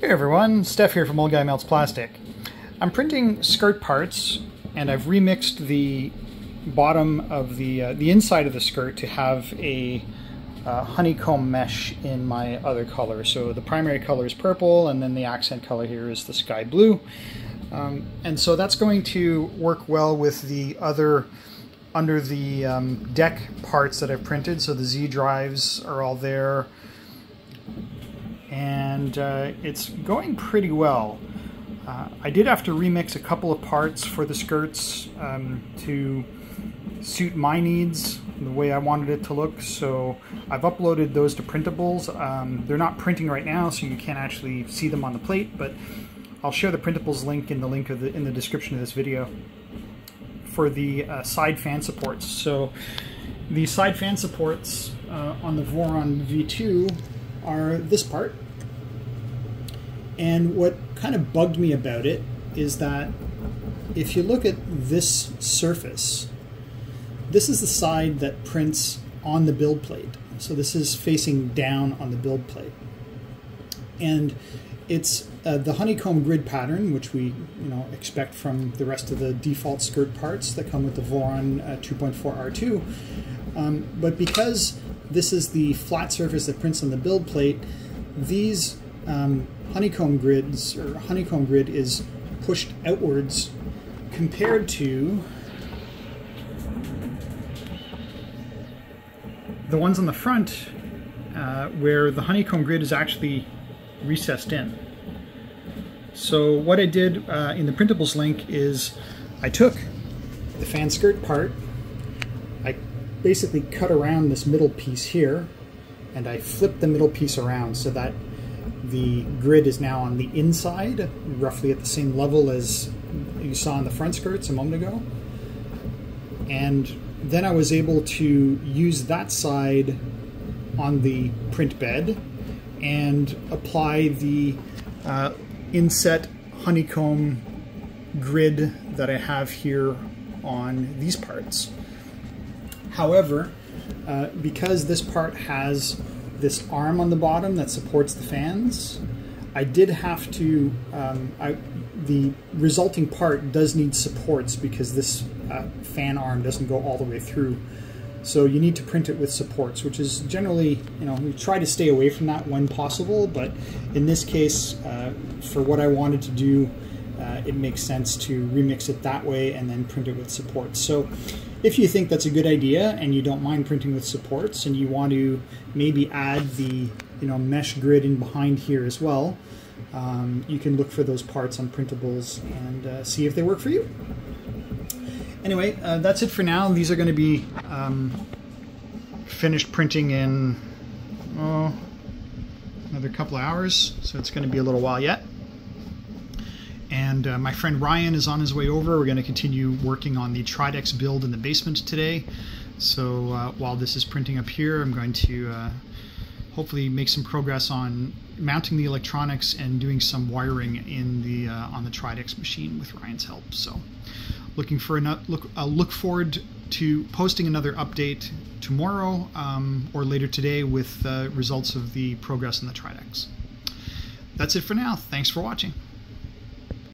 Hey everyone, Steph here from Old Guy Melts Plastic. I'm printing skirt parts and I've remixed the bottom of the, uh, the inside of the skirt to have a uh, honeycomb mesh in my other color. So the primary color is purple and then the accent color here is the sky blue. Um, and so that's going to work well with the other under the um, deck parts that I've printed. So the Z drives are all there and uh, it's going pretty well. Uh, I did have to remix a couple of parts for the skirts um, to suit my needs, the way I wanted it to look. So I've uploaded those to printables. Um, they're not printing right now, so you can't actually see them on the plate, but I'll share the printables link in the link of the, in the description of this video for the uh, side fan supports. So the side fan supports uh, on the Voron V2 are this part. And what kind of bugged me about it is that if you look at this surface, this is the side that prints on the build plate. So this is facing down on the build plate. And it's uh, the honeycomb grid pattern, which we you know expect from the rest of the default skirt parts that come with the Voron uh, 2.4 R2. Um, but because this is the flat surface that prints on the build plate, these um, honeycomb grids, or honeycomb grid is pushed outwards compared to the ones on the front uh, where the honeycomb grid is actually recessed in. So what I did uh, in the printables link is I took the fan skirt part, I basically cut around this middle piece here, and I flip the middle piece around so that the grid is now on the inside, roughly at the same level as you saw in the front skirts a moment ago. And then I was able to use that side on the print bed and apply the uh, inset honeycomb grid that I have here on these parts. However, uh, because this part has this arm on the bottom that supports the fans, I did have to, um, I, the resulting part does need supports because this uh, fan arm doesn't go all the way through. So you need to print it with supports, which is generally, you know, we try to stay away from that when possible, but in this case, uh, for what I wanted to do, uh, it makes sense to remix it that way and then print it with supports. So if you think that's a good idea and you don't mind printing with supports and you want to maybe add the you know mesh grid in behind here as well, um, you can look for those parts on printables and uh, see if they work for you. Anyway, uh, that's it for now. These are going to be um, finished printing in oh, another couple of hours, so it's going to be a little while yet. And uh, my friend Ryan is on his way over. We're going to continue working on the Tridex build in the basement today. So uh, while this is printing up here, I'm going to uh, hopefully make some progress on mounting the electronics and doing some wiring in the uh, on the Tridex machine with Ryan's help. So looking for a look uh, look forward to posting another update tomorrow um, or later today with uh, results of the progress in the Tridex. That's it for now. Thanks for watching.